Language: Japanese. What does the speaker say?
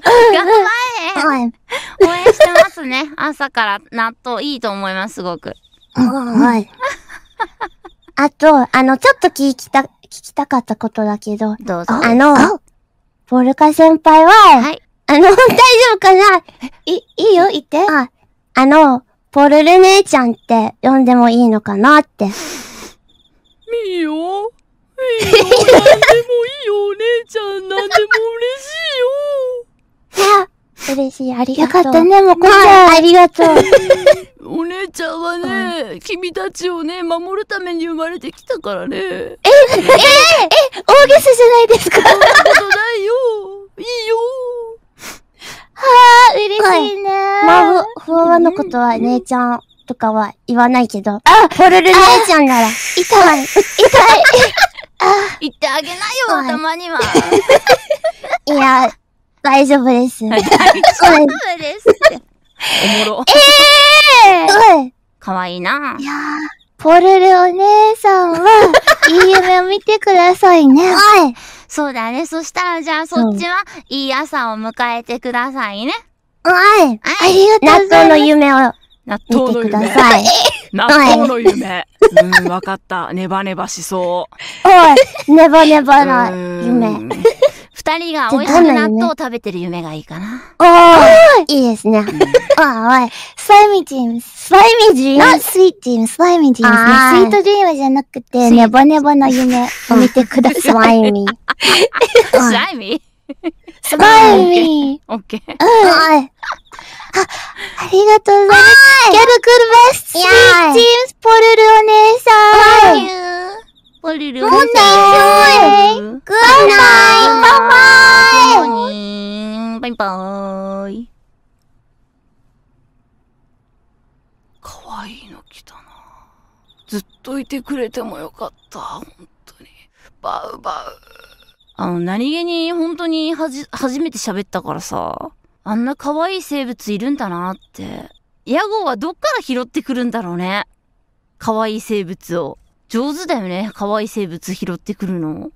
張れはい。応援してますね。朝から納豆いいと思います、すごく。はい。あと、あの、ちょっと聞きた、聞きたかったことだけど、どうぞ。あの、ボルカ先輩は、はい。あの、大丈夫かな？い、いいよ、言って。あ、あの、ポルル姉ちゃんって呼んでもいいのかなって。みーよ。いいよ。なんでもいいよ、お姉ちゃん。なんでも嬉しい嬉しい、ありがとう。よかったね、もこちゃん。はい、ありがとう。お姉ちゃんはね、君たちをね、守るために生まれてきたからね。え大げさじゃないですか？そんなことないよ。いいよ。あ、嬉しいね。まあ、ふ、ふわわのことは姉ちゃんとかは言わないけど、あ、ポルル姉ちゃんなら、痛い。言ってあげなよ、はいたまには。いや、大丈夫です。大丈夫ですって。おもろ。うん。かわいいないやー、ポルルお姉さんは、いい夢を見てくださいね。はい。そうだね。そしたらじゃあそっちは、いい朝を迎えてくださいね。はい。ありがとう納ございます。豆の夢を納見豆のてくだ夢。さい。納豆の夢。うん、わかった。ネバネバしそう。おい、ネバネバな二人が美味しく納豆を食べてる夢がいいかな。おーいいですね。あ、おい、スパイミジーム。ス。スパイミジのスイートドリーム、スパイミジームスイートドリームじゃなくて、ネバネバの夢を見てくだスさい。パイミ。スライミスパイミー。オッケー。おい、ありがとうございます。ギャルクルバス、スイやーいームス、ポルルお姉さん。ポリルグッナイグッグッナイバイバイバイバイ。かわいいの来たな。ずっといてくれてもよかった。本当に。バウバウ。あの、何気に本当にはじ、初めて喋ったからさ、あんな可愛い生物いるんだなって。ヤゴはどっから拾ってくるんだろうね。可愛い生物を。上手だよね。可愛い生物拾ってくるの。